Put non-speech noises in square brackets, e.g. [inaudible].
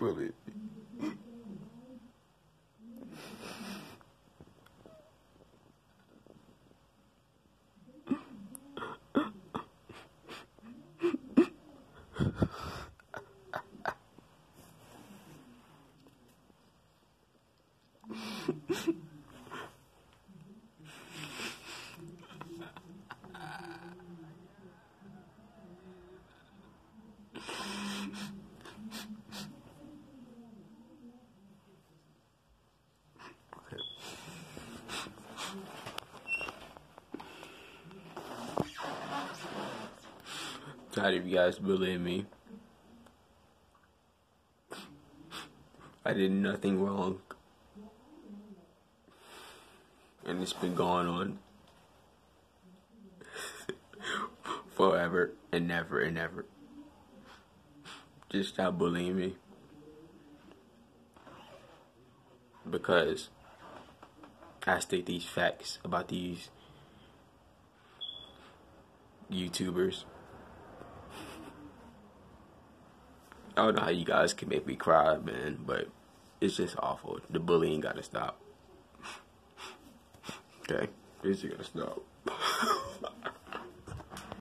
bullied [laughs] Tired of you guys bullying me. I did nothing wrong. And it's been going on [laughs] forever and never and ever. Just stop bullying me. Because I state these facts about these YouTubers. I don't know how you guys can make me cry, man, but it's just awful. The bullying gotta stop. [laughs] Okay? It's gotta stop. [laughs]